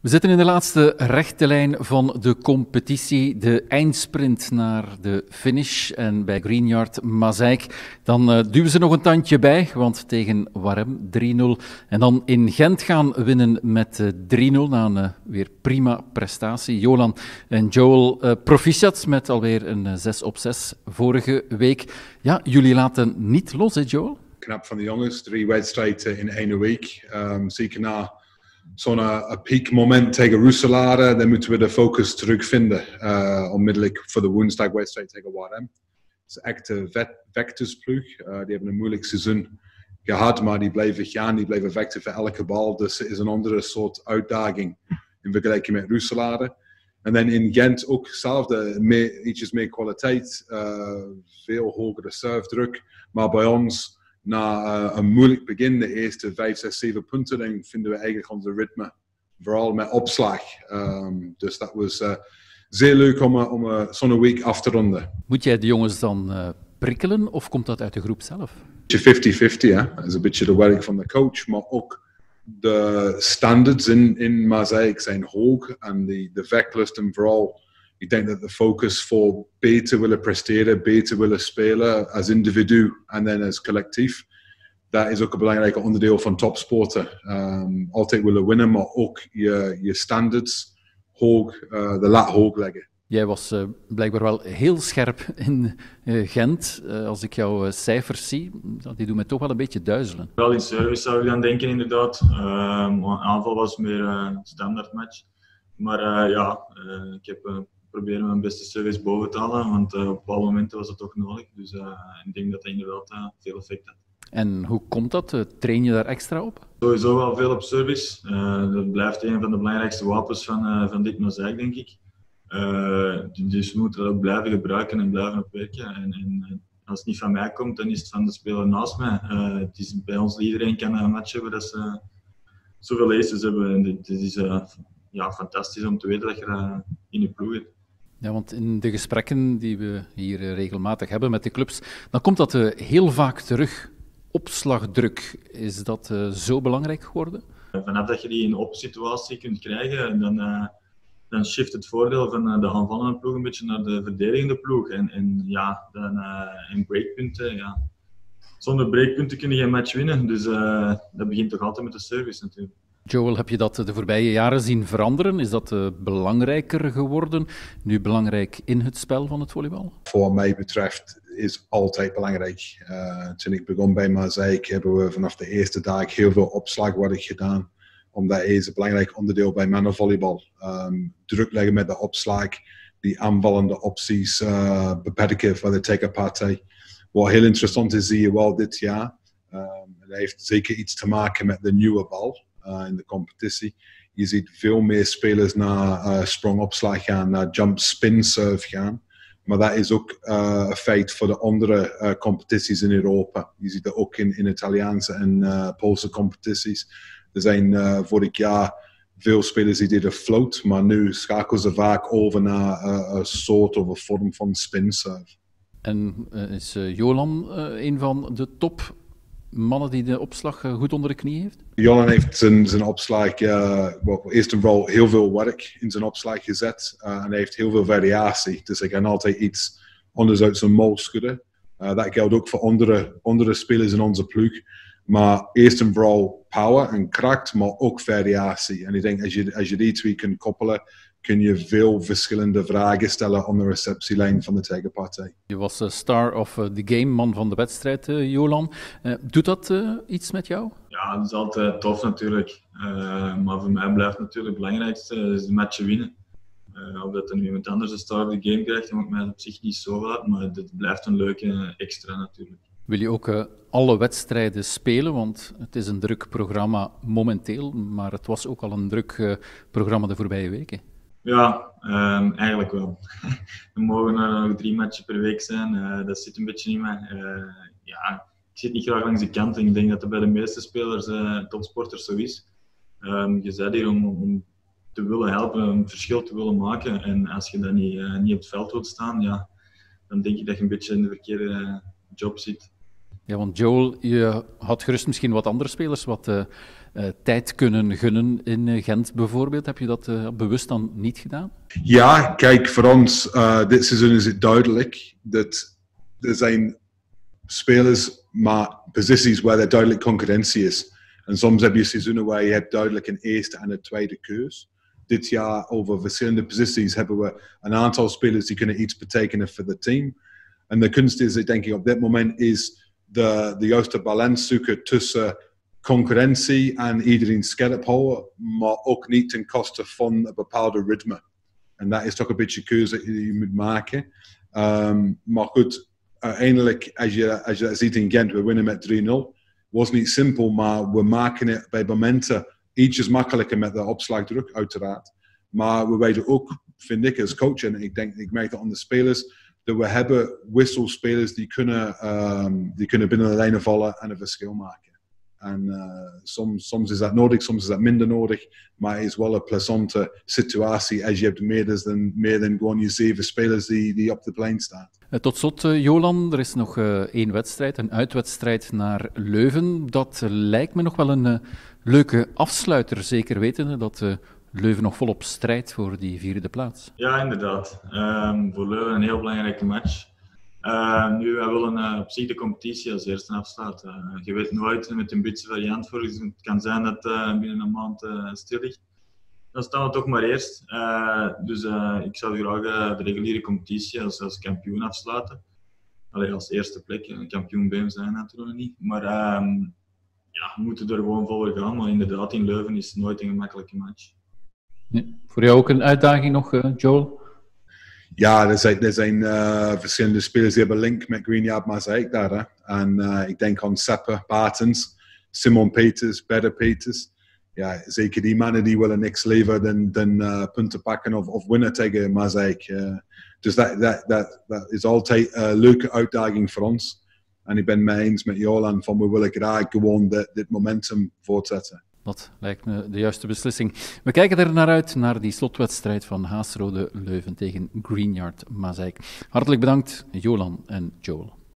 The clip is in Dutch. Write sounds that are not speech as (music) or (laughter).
We zitten in de laatste rechte lijn van de competitie. De eindsprint naar de finish. En bij Greenyard Mazeik, dan uh, duwen ze nog een tandje bij, want tegen Warem 3-0. En dan in Gent gaan winnen met uh, 3-0 na een uh, weer prima prestatie. Jolan en Joel, proficiat met alweer een 6 op 6 vorige week. Ja, jullie laten niet los, hè Joel? Knap van de jongens, drie wedstrijden in één week. Um, zeker na zo'n een moment tegen Roeselare, dan moeten we de focus terugvinden. Uh, onmiddellijk voor de woensdagwedstrijd tegen Warem. Het is echt een vectorsploeg. Uh, die hebben een moeilijk seizoen gehad, maar die blijven gaan, die blijven vechten voor elke bal. Dus het is een andere soort uitdaging in vergelijking met Roeselare. En dan in Gent ook hetzelfde, meer, ietsjes meer kwaliteit, uh, veel hogere surfdruk. Maar bij ons na uh, een moeilijk begin, de eerste 5, 6, 7 punten, dan vinden we eigenlijk onze ritme. Vooral met opslag. Um, dus dat was uh, zeer leuk om, om uh, zo'n week af te ronden. Moet jij de jongens dan prikkelen of komt dat uit de groep zelf? 50-50, hè. Dat is een beetje de werk van de coach, maar ook de standards in, in zijn hoog en de, de en vooral ik denk dat de focus voor beter willen presteren, beter willen spelen als individu en dan als collectief, dat is ook een belangrijk onderdeel van topsporten. Um, altijd willen winnen, maar ook je, je standards hoog, uh, de lat hoog leggen. Jij was uh, blijkbaar wel heel scherp in uh, Gent. als ik jouw cijfers zie, die doen me toch wel een beetje duizelen. Wel in service zou ik dan denken, inderdaad. Ehm, aanval was meer een standaard match. Maar ja, ik heb proberen mijn beste service boven te halen, want uh, op bepaalde momenten was het toch nodig. Dus uh, ik denk dat dat inderdaad uh, veel effect had. En hoe komt dat? Train je daar extra op? Sowieso wel veel op service. dat blijft een van de belangrijkste wapens van, van dit mozaïek, denk ik. dus we moeten dat ook blijven gebruiken en blijven op werken. En, en, als het niet van mij komt, dan is het van de speler naast mij. het is bij ons iedereen kan een match hebben dat ze zoveel aces hebben. En het is ja, fantastisch om te weten dat je dat in je ploeg hebt. Ja, want in de gesprekken die we hier eh, regelmatig hebben met de clubs, dan komt dat uh, heel vaak terug. Opslagdruk, is dat uh, zo belangrijk geworden? Vanaf dat je die in op-situatie kunt krijgen, dan, uh, dan shift het voordeel van de aanvallende ploeg een beetje naar de verdedigende ploeg. En, en ja, dan, in breakpunten, ja. Zonder breakpunten kun je geen match winnen. Dus dat begint toch altijd met de service natuurlijk. Joel, heb je dat de voorbije jaren zien veranderen? Is dat uh, belangrijker geworden, nu belangrijk in het spel van het volleybal? Voor mij betreft is altijd belangrijk. Uh, toen ik begon bij Mazaik hebben we vanaf de eerste dag heel veel opslagwerk gedaan. Omdat is een belangrijk onderdeel bij mannenvolleybal. Um, druk leggen met de opslag, die aanvallende opties uh, beperken voor de tegenpartij. Wat heel interessant is, zie je wel dit jaar. Um, het heeft zeker iets te maken met de nieuwe bal. Uh, in de competitie. Je ziet veel meer spelers naar uh, sprongopslag gaan, naar jump spin serve gaan. Maar dat is ook uh, een feit voor de andere competities in Europa. Je ziet dat ook in, in Italiaanse en Poolse competities. Er zijn vorig jaar veel spelers die deden float, maar nu schakelen ze vaak over naar een soort of een vorm van spin serve. En is Jolan een van de top mannen die de opslag eh, goed onder de knie heeft? Jolan heeft zijn, zijn opslag, uh, eerst en vooral heel veel werk in zijn opslag gezet. Uh, en hij heeft heel veel variatie. Dus hij kan altijd iets anders uit zijn mouw schudden. Dat geldt ook voor andere, andere spelers in onze ploeg. Maar eerst en vooral power en kracht, maar ook variatie. En ik denk als je, als je die twee kunt koppelen, kun je veel verschillende vragen stellen aan de receptielijn van de tegenpartij. Je was de star of eh, the game, man van de wedstrijd, uh, Jolan. Uh, doet dat uh, iets met jou? Ja, dat is altijd tof natuurlijk. maar voor mij blijft natuurlijk het belangrijkste is de matchen winnen. of dat er nu iemand anders de star of the game krijgt, dat maakt mij op zich niet zo uit, maar het blijft een leuke extra natuurlijk. Wil je ook alle wedstrijden spelen? Want het is een druk programma momenteel, maar het was ook al een druk programma de voorbije weken. Ja, um, eigenlijk wel. (laughs) We mogen er nog drie matchen per week zijn. Uh, dat zit een beetje in mij. Uh, ja, ik zit niet graag langs de kant. En ik denk dat dat bij de meeste spelers, uh, topsporters, zo is. Um, je bent hier om, om, te willen helpen, een verschil te willen maken. En als je dan niet, niet op het veld wilt staan, ja, dan denk ik dat je een beetje in de verkeerde job zit. Ja, want Joel, je had gerust misschien wat andere spelers wat uh, uh, tijd kunnen gunnen in Gent bijvoorbeeld. Heb je dat bewust dan niet gedaan? Ja, kijk, voor ons dit seizoen is het duidelijk dat er zijn spelers, maar posities waar er duidelijk concurrentie is. En soms heb je seizoenen waar je hebt duidelijk een eerste en een tweede keus. Dit jaar over verschillende posities hebben we een aantal spelers die kunnen iets betekenen voor het team. En de kunst is, denk ik, op dit moment is de, de juiste balans zoeken tussen concurrentie en iedereen scherp houden, maar ook niet ten koste van een bepaalde ritme. En dat is toch een beetje keuze die je moet maken. Um, maar goed, uiteindelijk, als je, als je dat ziet in Gent, we winnen met 3-0 was niet simpel, maar we maken het bij momenten ietsjes makkelijker met de opslagdruk, uiteraard. Maar we weten ook, vind ik als coach, en ik denk, ik merk dat aan de spelers, we hebben wisselspelers die kunnen, um, die kunnen binnen de lijnen vallen en een verschil maken. En uh, soms, soms is dat nodig, soms is dat minder nodig. Maar het is wel een plezante situatie als je hebt meer dan, meer dan gewoon je zeven spelers die, die op de plein staan. Eh, tot slot, uh, Jolan, er is nog één wedstrijd, een uitwedstrijd naar Leuven. Dat lijkt me nog wel een leuke afsluiter, zeker wetende dat Leuven nog volop strijdt voor die vierde plaats. Ja, inderdaad. Um, voor Leuven een heel belangrijke match. Uh, nu, wij willen uh, op zich de competitie als eerste afsluiten. Uh, je weet nooit met een beetje variant voor. Het kan zijn dat binnen een maand stil ligt. Dan staan we toch maar eerst. dus ik zou graag de reguliere competitie als, als kampioen afsluiten. Alleen als eerste plek. Kampioen BM zijn natuurlijk niet. Maar ehm, ja, we moeten er gewoon voor gaan. Maar inderdaad, in Leuven is het nooit een gemakkelijke match. Voor jou ook een uitdaging nog, Joel? Ja, er zijn, er zijn uh, verschillende spelers die hebben link met Greenyard Mazaik daar. Hè? En uh, ik denk aan Seppe, Bartens, Simon Peters, Better Peters. Ja, zeker die mannen die willen niks leveren dan, dan punten pakken of, of winnen tegen Mazaik. dus dat, dat, dat, is altijd een leuke uitdaging voor ons. En ik ben mee eens met Jolan van we willen graag gewoon dit momentum voortzetten. Dat lijkt me de juiste beslissing. We kijken er naar uit, naar die slotwedstrijd van Haasrode Leuven tegen Greenyard Mazeik. Hartelijk bedankt, Jolan en Joel.